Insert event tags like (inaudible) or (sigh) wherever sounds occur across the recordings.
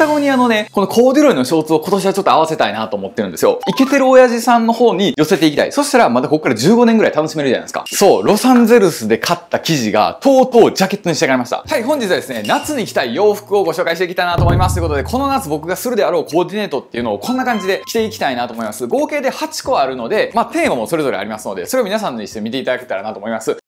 タゴニアのね、このコーデュロイのショーツを今年はちょっと合わせたいなと思ってるんですよ。イケてる親父さんの方に寄せていきたい。そしたらまたここから15年ぐらい楽しめるじゃないですか。そう、ロサンゼルスで買った生地が、とうとうジャケットに仕上がりました。はい、本日はですね、夏に着たい洋服をご紹介していきたいなと思います。ということで、この夏僕がするであろうコーディネートっていうのをこんな感じで着ていきたいなと思います。合計で8個あるので、まあテーマもそれぞれありますので、それを皆さんにして見ていただけたらなと思います。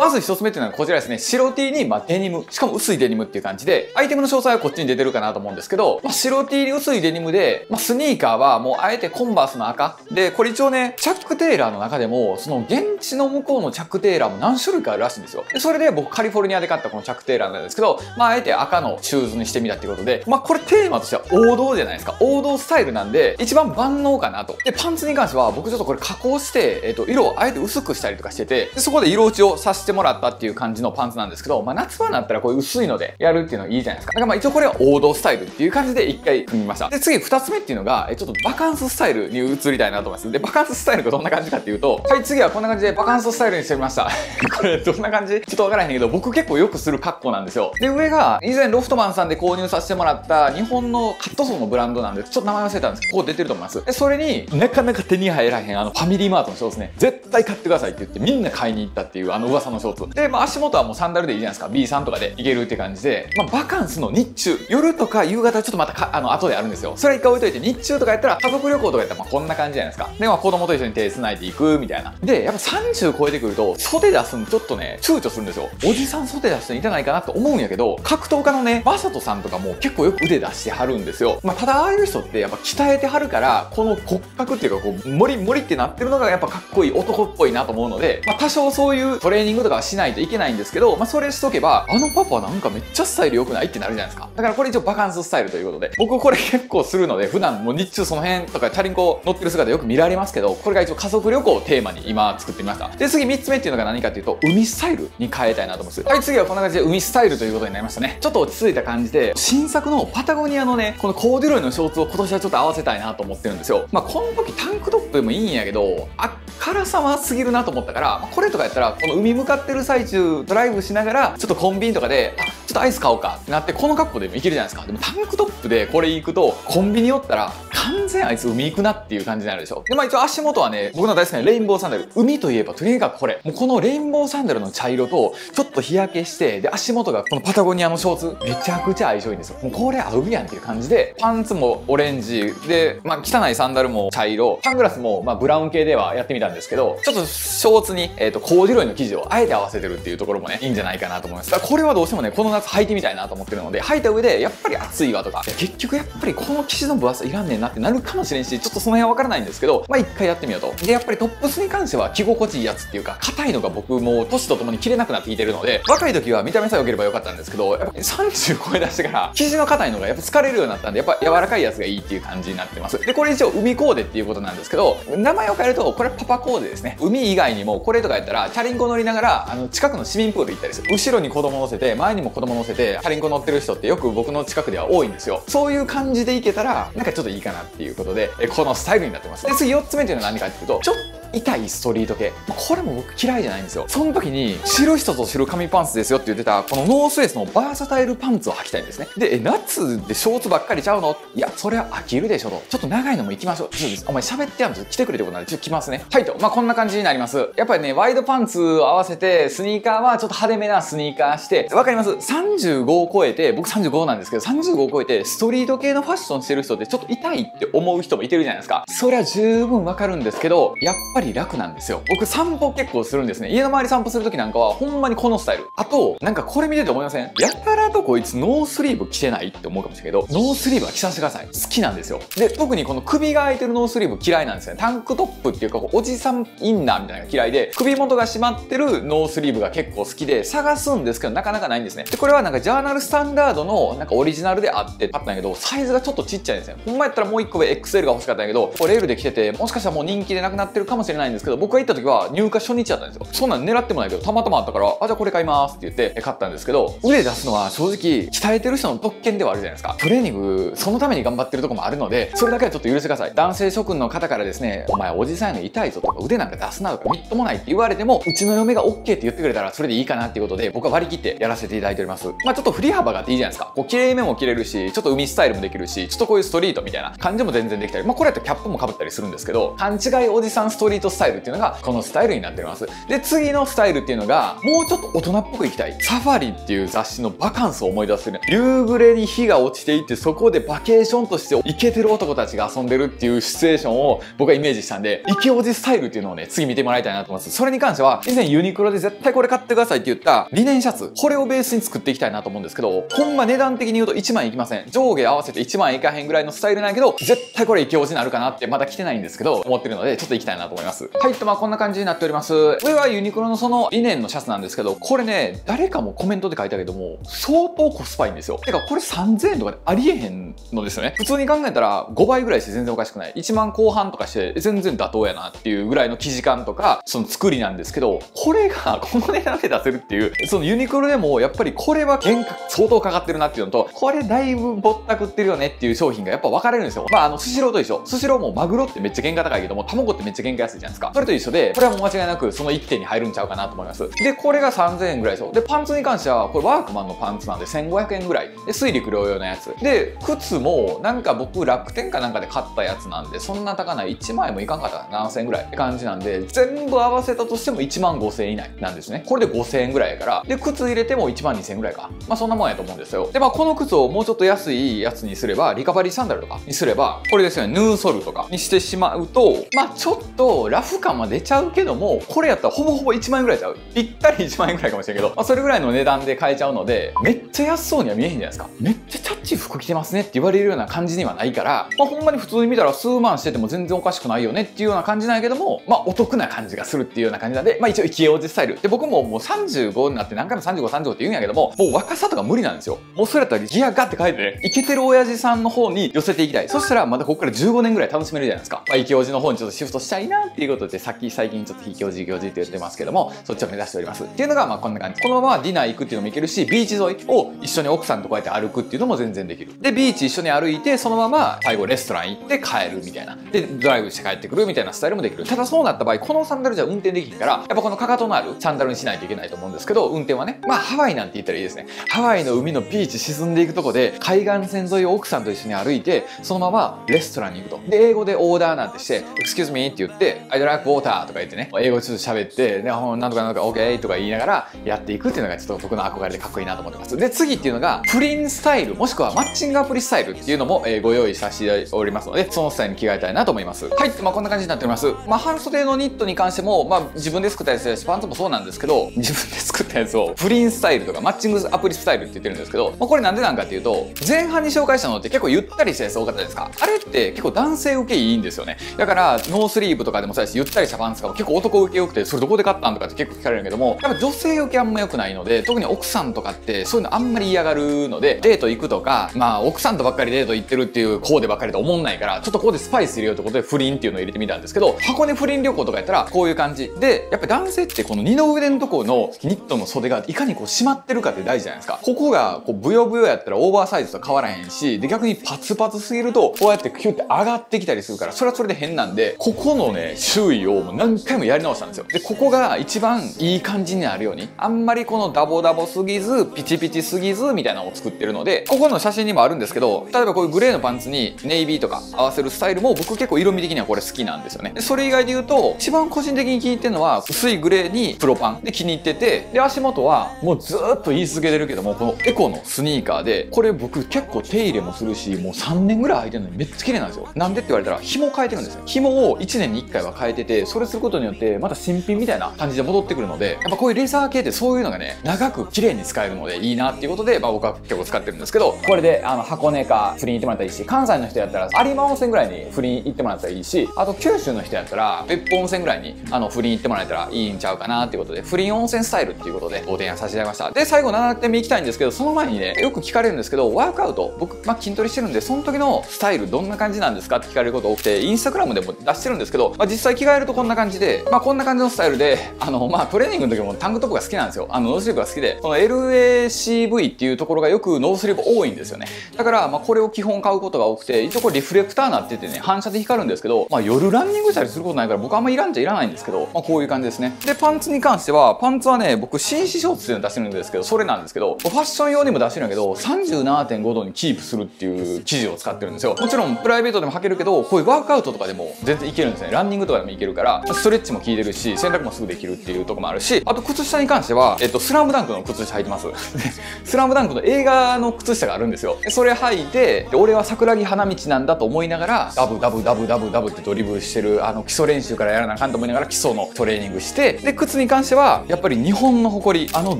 まず一つ目っていうのはこちらですね。白 T に、ま、デニム。しかも薄いデニムっていう感じで、アイテムの詳細はこっちに出てるかなと思うんですけど、まあ、白 T に薄いデニムで、まあ、スニーカーはもうあえてコンバースの赤。で、これ一応ね、チャックテーラーの中でも、その現地の向こうのチャックテーラーも何種類かあるらしいんですよ。で、それで僕カリフォルニアで買ったこのチャックテーラーなんですけど、まあ、あえて赤のシューズにしてみたっていうことで、まあ、これテーマとしては王道じゃないですか。王道スタイルなんで、一番万能かなと。で、パンツに関しては僕ちょっとこれ加工して、えっ、と、色をあえて薄くしたりとかしてて、でそこで色落ちをさせててもらったっていう感じのパンツなんですけど、まあ、夏場になったらこういう薄いのでやるっていうのはいいじゃないですか。だからまあ一応これは王道スタイルっていう感じで一回組みました。で、次二つ目っていうのが、えちょっとバカンススタイルに移りたいなと思います。で、バカンススタイルがどんな感じかっていうと、はい、次はこんな感じでバカンススタイルにしてみました。(laughs) これどんな感じ？ちょっとわからへんけど、僕結構よくする格好なんですよ。で、上が以前ロフトマンさんで購入させてもらった日本のカットソーのブランドなんで、ちょっと名前忘れたんですけど、ここ出てると思います。で、それになかなか手に入らへんあのファミリーマートのショーツね、絶対買ってくださいって言ってみんな買いに行ったっていうあの噂のショーツ。で、まあ足元はもうサンダルでいいじゃないですか。B さんとかで行けるって感じで、まあ、バカンスの日中、夜とか夕方ちょっとまたか、あの、後であるんですよ。それ一回置いといて、日中とかやったら、家族旅行とかやったら、まあ、こんな感じじゃないですか。で、まあ、子供と一緒に手繋いでいく、みたいな。で、やっぱ30超えてくると、袖出すのちょっとね、躊躇するんですよ。おじさん袖出すのいたないかなと思うんやけど、格闘家のね、マサトさんとかも結構よく腕出してはるんですよ。まあ、ただ、ああいう人ってやっぱ鍛えてはるから、この骨格っていうか、こう、モリモリってなってるのがやっぱかっこいい男っぽいなと思うので、まあ、多少そういうトレーニングとかはしないといけないんですけど、まあ、それしとけば、あのパパなんかめっちゃスタイル良くないってなるじゃないですか。だからこれ一応バカンススタイルということで、僕これ結構するので、普段もう日中その辺とかチャリンコ乗ってる姿よく見られますけど、これが一応家族旅行をテーマに今作ってみました。で、次3つ目っていうのが何かっていうと、海スタイルに変えたいなと思うんです。はい、次はこんな感じで海スタイルということになりましたね。ちょっと落ち着いた感じで、新作のパタゴニアのね、このコーデュロイのショーツを今年はちょっと合わせたいなと思ってるんですよ。まあ、この時タンクトップでもいいんやけど、あっからさますぎるなと思ったから、これとかやったら、この海向かってる最中、ドライブしながら、ちょっとコンビニとかで、あ、ちょっとアイス買おうかってなって、この格好でもいけるじゃないですか。でもタンクトップでこれ行くと、コンビニ寄ったら、完全あいつ海行くなっていう感じになるでしょ。で、まあ一応足元はね、僕の大好きなレインボーサンダル。海といえばとにかくこれ。もうこのレインボーサンダルの茶色と、ちょっと日焼けして、で、足元がこのパタゴニアのショーツ、めちゃくちゃ相性いいんですよ。もうこれ合うやんっていう感じで、パンツもオレンジ、で、まあ汚いサンダルも茶色、サングラスもまあブラウン系ではやってみたんですけど、ちょっとショーツに、えっ、ー、と、コーデュロイの生地をあえて合わせてるっていうところもね、いいんじゃないかなと思います。だからこれはどうしてもね、この夏履いてみたいなと思ってるので、履いた上で、やっぱり暑いわとか、結局やっぱりこの生地の分厚さいらんねんなってなるかもしれんし、ちょっとその辺はわからないんですけど、まあ一回やってみようと。で、やっぱりトップスに関しては着心地いいやつっていうか、硬いのが僕も年とともに着れなくなってきてるので、若い時は見た目さえ良ければよかったんですけど、やっぱり30超え出してから、生地の硬いのがやっぱ疲れるようになったんで、やっぱ柔らかいやつがいいっていう感じになってます。で、これ一応海コーデっていうことなんですけど、名前を変えると、これパパコーデですね。海以外にも、これとかやったら、チャリンコ乗りながら、あの、近くの市民プール行ったりする。後ろに子供乗せて、前にも子供乗せて、チャリンコ乗ってる人ってよく僕の近くでは多いんですよ。そういう感じでいけたら、なんかちょっといいかなっていうことで、このスタイルになってます。で、次4つ目っていうのは何かっていうと、ちょっと痛いストリート系。これも僕嫌いじゃないんですよ。その時に、白人と白紙パンツですよって言ってた、このノースフェイスのバーサタイルパンツを履きたいんですね。で、え、夏でショーツばっかりちゃうの？いや、それは飽きるでしょと。ちょっと長いのも行きましょう。ちょっとお前喋ってやんと来てくれってことなんで、ちょっと来ますね。はいと。まあ、こんな感じになります。やっぱりね、ワイドパンツを合わせて、スニーカーはちょっと派手めなスニーカーして、わかります ?35 を超えて、僕35なんですけど、35を超えて、ストリート系のファッションしてる人ってちょっと痛いって思う人もいてるじゃないですか。それは十分わかるんですけど、やっぱりぱり楽なんですよ。僕散歩結構するんですね。家の周り散歩するときなんかはほんまにこのスタイル。あと、なんかこれ見てて思いません？やたらとこいつノースリーブ着てないって思うかもしれないけど、ノースリーブは着させてください。好きなんですよ。で、特にこの首が開いてるノースリーブ嫌いなんですよね。タンクトップっていうかこう、おじさんインナーみたいなのが嫌いで、首元が締まってるノースリーブが結構好きで、探すんですけど、なかなかないんですね。で、これはなんかジャーナルスタンダードのなんかオリジナルであって買ったんやけど、サイズがちょっとちっちゃいんですね。ほんまやったらもう1個上 XL が欲しかったんやけど、これ L で着てて、もしかしたらもう人気でなくなってるかもしれないしれないんですけど、僕が行った時は入荷初日だったんですよ。そんなん狙ってもないけど、たまたまあったから、あ、じゃあこれ買いますって言って買ったんですけど、腕出すのは正直、鍛えてる人の特権ではあるじゃないですか。トレーニング、そのために頑張ってるとこもあるので、それだけはちょっと許してください。男性諸君の方からですね、お前おじさんの痛いぞとか腕なんか出すなとかみっともないって言われても、うちの嫁が OK って言ってくれたらそれでいいかなっていうことで、僕は割り切ってやらせていただいております。まあちょっと振り幅があっていいじゃないですか。こう、綺麗めも着れるし、ちょっと海スタイルもできるし、ちょっとこういうストリートみたいな感じも全然できたり、まあこれやったらキャップも被ったりするんですけど、勘違いおじさんストリートスタイルっていうのが、このスタイルになってます。で、次のスタイルっていうのが、もうちょっと大人っぽくいきたい。サファリっていう雑誌のバカンスを思い出する。夕暮れに日が落ちていって、そこでバケーションとしてイケてる男たちが遊んでるっていうシチュエーションを僕はイメージしたんで、イケおじスタイルっていうのをね、次見てもらいたいなと思います。それに関しては、以前ユニクロで絶対これ買ってくださいって言ったリネンシャツ、これをベースに作っていきたいなと思うんですけど、ほんま値段的に言うと1万いきません。上下合わせて1万いかへんぐらいのスタイルなんやけど、絶対これイケおじになるかなってまだ来てないんですけど、思ってるので、ちょっと行きたいなと思います。はい、とまあこんな感じになっております。上はユニクロのそのリネンのシャツなんですけど、これね、誰かもコメントで書いたけども、相当コスパいいんですよ。てかこれ3000円とかでありえへんのですよね。普通に考えたら5倍ぐらいして全然おかしくない。1万後半とかして全然妥当やなっていうぐらいの生地感とか、その作りなんですけど、これが (laughs) この値段で出せるっていう、そのユニクロでもやっぱりこれは原価相当かかってるなっていうのと、これだいぶぼったくってるよねっていう商品がやっぱ分かれるんですよ。まああの、スシローと一緒。スシローもマグロってめっちゃ原価高いけども、卵ってめっちゃ原価安いじゃないですか。それと一緒で、これはもう間違いなくその1点に入るんちゃうかなと思います。で、これが3000円ぐらいでしょ。で、パンツに関しては、これワークマンのパンツなんで1500円ぐらい。で、水陸両用のやつ。で、靴もなんか僕楽天かなんかで買ったやつなんで、そんな高ない1万円もいかんかった7000円ぐらいって感じなんで、全部合わせたとしても1万5000円以内なんですね。これで5000円ぐらいやから、で、靴入れても1万2000円ぐらいか。まあそんなもんやと思うんですよ。で、まあこの靴をもうちょっと安いやつにすれば、リカバリーサンダルとかにすれば、これですよね、ヌーソルとかにしてしまうと、まあちょっとラフ感は出ちゃうけども、これやったらほぼほぼ1万円ぐらいちゃう。ぴったり1万円ぐらいかもしれんけど、まあそれぐらいの値段で買えちゃうので、めっちゃ安そうには見えへんじゃないですか。めっちゃチャッチー服着てますねって言われるような感じにはないから、まあほんまに普通に見たら数万してても全然おかしくないよねっていうような感じなんやけども、まあお得な感じがするっていうような感じなんで、まあ一応生きおじスタイル。で、僕ももう35になって何回も35、35って言うんやけども、もう若さとか無理なんですよ。もうそれやったらギアガって書いてね、イケてる親父さんの方に寄せていきたい。そしたらまたここから15年ぐらい楽しめるじゃないですか。まあ、イケおじの方にちょっとシフトしたいなっっていうことで、さっき最近ちょっと非教授教授って言ってますけども、そっちを目指しております。っていうのがまあこんな感じ。このままディナー行くっていうのもいけるし、ビーチ沿いを一緒に奥さんとこうやって歩くっていうのも全然できる。で、ビーチ一緒に歩いて、そのまま最後レストラン行って帰るみたいな。で、ドライブして帰ってくるみたいなスタイルもできる。ただそうなった場合、このサンダルじゃ運転できんから、やっぱこのかかとのあるサンダルにしないといけないと思うんですけど、運転はね。まあハワイなんて言ったらいいですね。ハワイの海のビーチ沈んでいくとこで、海岸線沿いを奥さんと一緒に歩いて、そのままレストランに行くと。で、英語でオーダーなんてして、excuse me って言って、I like water とか言ってね、英語ちょっと喋って、で、なんとかなんとか OK とか言いながらやっていくっていうのがちょっと僕の憧れでかっこいいなと思ってます。で、次っていうのが、不倫スタイル、もしくはマッチングアプリスタイルっていうのも、えー、ご用意させておりますので、そのスタイルに着替えたいなと思います。はい、まあこんな感じになっております。まあ半袖のニットに関しても、まあ自分で作ったやつですし、パンツもそうなんですけど、自分で作ったやつを不倫スタイルとかマッチングアプリスタイルって言ってるんですけど、まあ、これなんでなんかっていうと、前半に紹介したのって結構ゆったりしたやつ多かったですかあれって結構男性受けいいんですよね。だから、ノースリーブとかでもそうですし、ゆったりしたパンツとかも結構男受け良くて、それどこで買ったんとかって結構聞かれるけども、やっぱ女性受けあんま良くないので、特に奥さんとかってそういうのあんまり嫌がるので、デート行くとか、まあ奥さんとばっかりデート行ってるっていうコーデばっかりと思んないから、ちょっとここでスパイス入れようってことで不倫っていうのを入れてみたんですけど、箱根不倫旅行とかやったらこういう感じ。で、やっぱ男性ってこの二の腕のところのニットの袖がいかにこう締まってるかって大事じゃないですか。ここがこうブヨブヨやったらオーバーサイズと変わらへんし、で逆にパツパツすぎるとこうやってキュッて上がってきたりするから、それはそれで変なんで、ここのね、周囲を何回もやり直したんですよ。で、ここが一番いい感じになるように、あんまりこのダボダボすぎず、ピチピチすぎずみたいなのを作ってるので、ここの写真にもあるんですけど、例えばこういうグレーのパンツにネイビーとか合わせるスタイルも僕結構色味的にはこれ好きなんですよね。でそれ以外で言うと、一番個人的に気に入ってるのは、薄いグレーにプロパンで気に入ってて、で、足元はもうずっと言い続けてるけども、このエコのスニーカーで、これ僕結構手入れもするし、もう3年ぐらい履いてるのにめっちゃ綺麗なんですよ。なんでって言われたら、紐変えてるんですよ。紐を1年に1回は変えてて、それすることによって、また新品みたいな感じで戻ってくるので、やっぱこういうレーザー系ってそういうのがね、長く綺麗に使えるのでいいなっていうことで、まあ僕は結構使ってるんですけど、これであの箱根か振りに行ってもらったらいいし、関西の人やったら有馬温泉ぐらいに振りに行ってもらったらいいし、あと九州の人やったら別府温泉ぐらいにあの振りに行ってもらえたらいいんちゃうかなっていうことで、不倫温泉スタイルっていうことでご提案させていただきました。で、最後7点目いきたいんですけど、その前にね、よく聞かれるんですけど、ワークアウト、僕、まあ、筋トレしてるんで、その時のスタイルどんな感じなんですかって聞かれること多くて、インスタグラムでも出してるんですけど、まあ、実際着替えるとこんな感じで、まあ、こんな感じのスタイルで、あの、まあ、トレーニングの時もタンクトップが好きなんですよ。あの、ノースリーブが好きで、この LACV っていうところがよくノースリーブ多いんですよね。だから、まあ、これを基本買うことが多くて、一応これリフレクターなっててね、反射で光るんですけど、まあ、夜ランニングしたりすることないから僕あんまいらんじゃいらないんですけど、まあ、こういう感じですね。で、パンツに関しては、パンツはね、僕、紳士ショーツっていうの出してるんですけど、それなんですけど、ファッション用にも出してるんだけど、37.5度にキープするっていう生地を使ってるんですよ。もちろん、プライベートでも履けるけど、こういうワークアウトとかでも全然いけるんですね。ランニングとかでもいけるから、ストレッチも効いてるし、洗濯もすぐできるっていうとこもあるし、あと靴下に関しては、えっと、スラムダンクの靴下履いてます。(laughs) スラムダンクの映画の靴下があるんですよ。それ履いて、俺は桜木花道なんだと思いながら、ダブダブダブダブダブってドリブルしてる、あの、基礎練習からやらなあかんと思いながら基礎のトレーニングして、で、靴に関しては、やっぱり日本の誇り、あの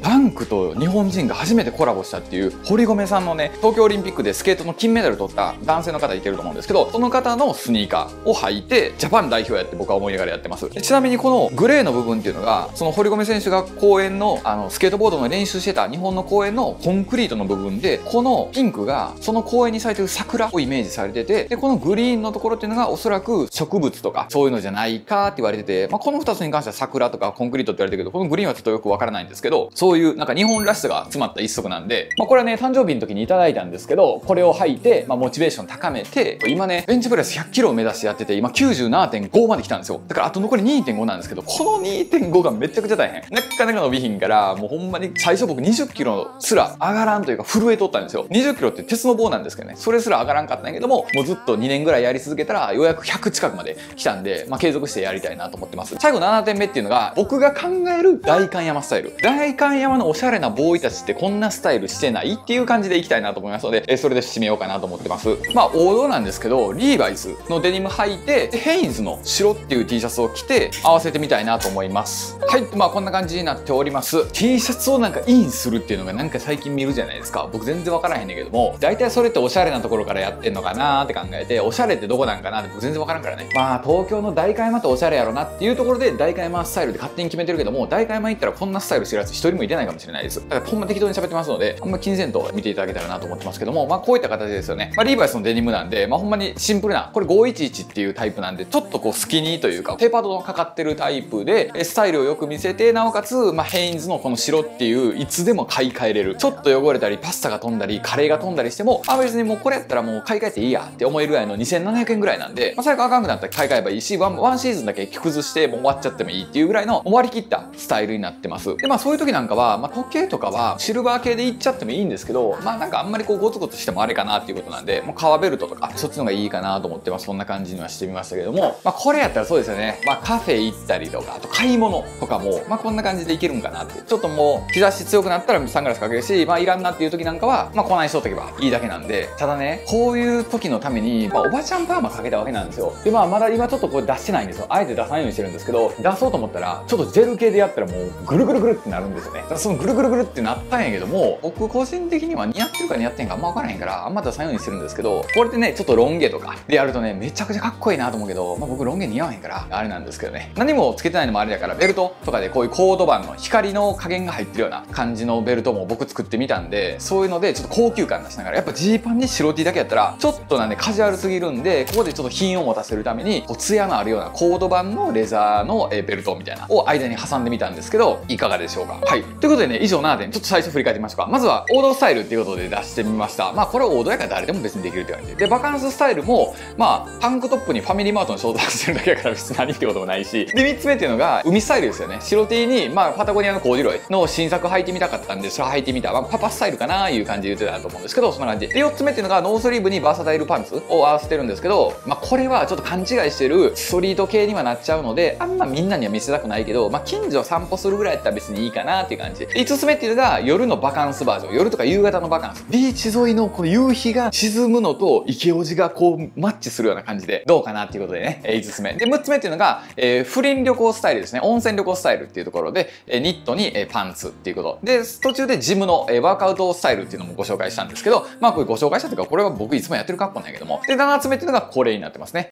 ダンクと日本人が初めてコラボしたっていう、堀米さんのね、東京オリンピックでスケートの金メダル取った男性の方いてると思うんですけど、その方のスニーカーを履いて、ジャパン代表やって僕は思いながらやってます。ちなみにこのグレーの部分っていうのが、その堀米選手が公園の、あの、スケートボードの練習してた日本の公園のコンクリートの部分で、このピンクが、その公園に咲いてる桜をイメージされてて、で、このグリーンのところっていうのがおそらく植物とか、そういうのじゃないかって言われてて、まあ、この2つに関しては桜とかコンクリートって言われてるけど、このグリーンはちょっとよくわからないんですけど、そういうなんか日本らしさが詰まった一足なんで、まあ、これはね、誕生日の時にいただいたんですけど、これを履いて、まあ、モチベーション高めて、今ね、ベンチプレス100キロを目指してやってて、今97.5までで来たんですよ。だからあと残り2.5なんですけど、この2.5がめちゃくちゃ大変。なかなか伸びひんから、もうほんまに最初僕20キロすら上がらんというか震えとったんですよ。20キロって鉄の棒なんですけどね、それすら上がらんかったんやけども、もうずっと2年ぐらいやり続けたら、ようやく100近くまで来たんで、まあ、継続してやりたいなと思ってます。最後7点目っていうのが、僕が考える代官山スタイル。代官山のおしゃれなボーイたちってこんなスタイルしてないっていう感じでいきたいなと思いますので、えそれで締めようかなと思ってます。まあ王道なんですけど、リーバイスのデニム履いて、ヘインズの白っていう T シャツを着て合わせてみたいなと思います。はい、まあこんな感じになっております。T シャツをなんかインするっていうのがなんか最近見るじゃないですか。僕全然わからへんねんけども、大体それっておしゃれなところからやってんのかなーって考えて、おしゃれってどこなんかなって僕全然わからんからね。まあ東京の代官山っておしゃれやろなっていうところで代官山スタイルで勝手に決めてるけども、代官山行ったらこんなスタイルしてるやつ一人もいてないかもしれないです。だからほんま適当に喋ってますので、あんま気にせんと見ていただけたらなと思ってますけども、まあこういった形ですよね。まあリーバイスのデニムなんで、まあほんまにシンプルな、これ511っていうタイプなんで、ちょっとこうスキニーというか、テーパードのかかってるタイプで、スタイルをよく見せて、なおかつ、まあヘインズのこの白っていう、いつでも買い替えれる。ちょっと汚れたり、パスタが飛んだり、カレーが飛んだりしても、あ、別にもうこれやったらもう買い替えていいやって思えるぐらいの2700円ぐらいなんで、まあ最後あかんくなったら買い替えばいいし、ワンワンシーズンだけ着崩してもう終わっちゃってもいいっていうぐらいの終わりきったスタイルになってます。で、まあそういう時なんかは、まあ時計とかはシルバー系でいっちゃってもいいんですけど、まあなんかあんまりこうゴツゴツしてもあれかなっていうことなんで、もう革ベルトとか、そっちの方がいいかなと思って、まあそんな感じにはしてみましたけども、まあこれやったらそうですよね。まあカフェ行ったりとか、あと買い物とかも、まあこんな感じでいけるんかなって。ちょっともう日差し強くなったらサングラスかけるし、まあいらんなっていう時なんかは、まあこないしとけばいいだけなんで、ただね、こういう時のために、まあおばちゃんパーマかけたわけなんですよ。でまあまだ今ちょっとこれ出してないんですよ。あえて出さないようにしてるんですけど、出そうと思ったら、ちょっとジェル系でやったらもうぐるぐるぐるってなるんですよね。だからそのぐるぐるぐるってなったんやけども、僕個人的には似合ってるか似合ってんかあんま分からへんから、あんま出さないようにしてるんですけど、これってね、ちょっとロン毛とかでやるとね、めちゃくちゃかっこいいなと思うけど、まあ僕ロン毛似合わへんから、あれなんですけどね。何もつけてないのもあれだから、ベルトとかでこういうコードバンの光の加減が入ってるような感じのベルトも僕作ってみたんで、そういうのでちょっと高級感出しながら、やっぱジーパンに白 T だけやったら、ちょっとなんでカジュアルすぎるんで、ここでちょっと品を持たせるために、こうツヤのあるようなコードバンのレザーのベルトみたいなを間に挟んでみたんですけど、いかがでしょうか？はい。ということでね、以上7点、ちょっと最初振り返ってみましょうか。まずは、王道スタイルっていうことで出してみました。まあ、これは王道やから誰でも別にできるって感じで。で、バカンススタイルも、まあ、タンクトップにファミリーマートのショートしてるだけやから別に何ってこともないし。で、3つ目っていうのが、海スタイルですよね。白 T に、まあ、パタゴニアのコーデュロイの新作履いてみたかったんで、それ履いてみた。まあ、パパスタイルかなーいう感じで言ってたと思うんですけど、そんな感じ。で、4つ目っていうのが、ノースリーブにバーサタイルパンツを合わせてるんですけど、まあ、これはちょっと勘違いしてるストリート系にはなっちゃうので、あんまみんなには見せたくないけど、まあ、近所散歩するぐらいやったら別にいいかなっていう感じ。5つ目っていうのが、夜のバカンスバージョン。夜とか夕方のバカンス。ビーチ沿いのこの夕日が沈むのとイケオジがこうマッチするような感じでどうかなっていうことでね、5つ目。で、6つ目っていうのが、えー、不倫旅行スタイルですね。温泉旅行スタイルっていうところで、えニットに、えパンツっていうこと。で、途中でジムの、えワークアウトスタイルっていうのもご紹介したんですけど、まあこれご紹介したというか、これは僕いつもやってる格好なんやけども。で、7つ目っていうのがこれになってますね。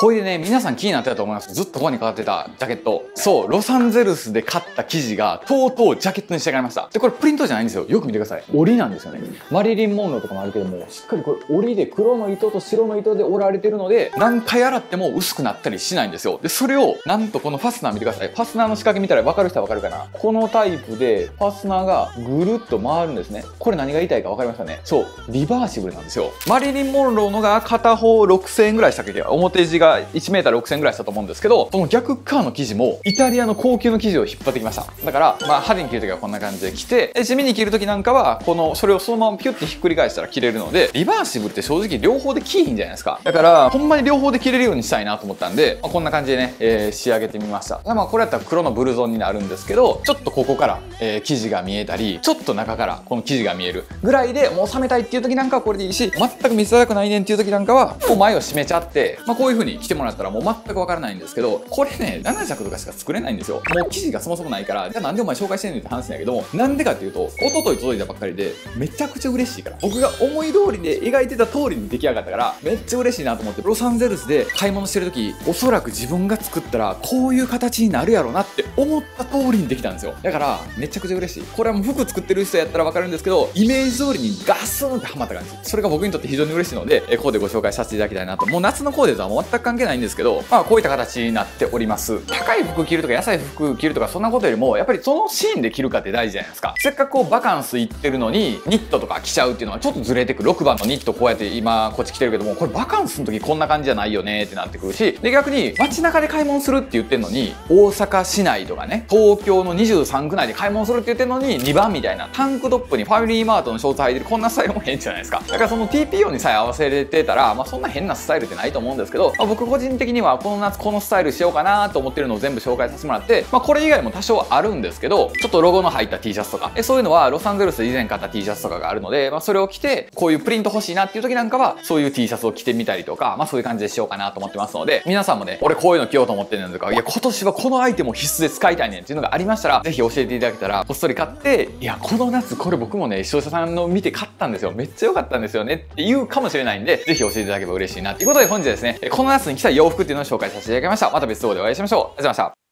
ほいでね、皆さん気になってたと思います。ずっとここにかかってたジャケット。そう、ロサンゼルスで買った生地が、とうとうジャケットに仕上がりました。で、これプリントじゃないんですよ。よく見てください。折りなんですよね。マリリン・モンローとかもあるけども、しっかりこれ折りで黒の糸と白の糸で折られてるので、何回洗っても薄くなったりしないんですよ。で、それを、なんとこのファスナー見てください。ファスナーの仕掛け見たら分かる人は分かるかな？このタイプで、ファスナーがぐるっと回るんですね。これ何が言いたいか分かりましたね？そう、リバーシブルなんですよ。マリリン・モンローのが片方6000円ぐらいしたっけ表地が 1m6000 円ぐらいしたと思うんですけど、その逆側の生地もイタリアの高級の生地を引っ張ってきました。だから、まあ、針に切るときはこんな感じで着て、地味に切るときなんかは、この、それをそのままピュッてひっくり返したら切れるので、リバーシブルって正直両方で切いひんじゃないですか。だから、ほんまに両方で切れるようにしたいなと思ったんで、まあ、こんな感じでね、えー、仕上げてみました。まあ、これやったら黒のブルゾンになるんですけど、ちょっとここから、えー、生地が見えたり、ちょっと中からこの生地が見えるぐらいで、もう冷めたいっていう時なんかはこれでいいし、全く見せたくないねんっていう時なんかは、こう前を閉めちゃって、まあ、こういう風に着てもらったらもう全くわからないんですけど、これね、7着とかしか作れないんですよ。もう生地がそもそもないから、じゃあなんでお前紹介してんねんって話なんやけども、なんでかっていうと、一昨日届いたばっかりで、めちゃくちゃ嬉しいから。僕が思い通りで描いてた通りに出来上がったから、めっちゃ嬉しいなと思って、ロサンゼルスで買い物してる時、おそらく自分が作ったら、こういう形になるやろなって思った通りにできたんですよ。だから、めちゃくちゃ嬉しい。これはもう服作ってる人やったらわかるんですけど、イメージ通りにガスンってハマった感じ。それが僕にとって非常に嬉しいので、ここでご紹介させていただきたいなと。もう夏のコーデとは全く関係ないんですけど、まあこういった形になっております。高い服着るとか安い服着るとかそんなことよりも、やっぱりそのシーンで着るかって大事じゃないですか。せっかくこうバカンス行ってるのに、ニットとか着ちゃうっていうのはちょっとずれてくる。6番のニットこうやって今こっち着てるけども、これバカンスの時こんな感じじゃないよねってなってくるし、で逆に街中で買い物するって言ってんのに、大阪市内とかね、東京の23区内で買い物するって言ってんのに、2番みたいなタンクトップにファミリーマートのショーツ履いてるこんなスタイルも変じゃないですか。だからその TPO にさえ合わせれてたら、まあそんな変なスタイルってないと思うんですけど、まあ、僕個人的にはこの夏このスタイルしようかなと思ってるのを全部紹介させてもらって、まあこれ以外も多少あるんですけど、ちょっとロゴの入った T シャツとか、えそういうのはロサンゼルスで以前買った T シャツとかがあるので、まあそれを着て、こういうプリント欲しいなっていう時なんかは、そういう T シャツを着てみたりとか、まあそういう感じでしようかなと思ってますので、皆さんもね、俺こういうの着ようと思ってるんとか、いや今年はこのアイテムを必須で使いたいねんっていうのがありましたら、ぜひ教えていただけたら、こっそり買って、いや、この夏これ僕もね、視聴者さんの見て買ったんですよ。めっちゃ良かったんですよねって言うかもしれないんで、ぜひ教えていただければ嬉しいなということで本日ですね、この夏に着た洋服っていうのを紹介させていただきました。また別動画でお会いしましょう。ありがとうございました。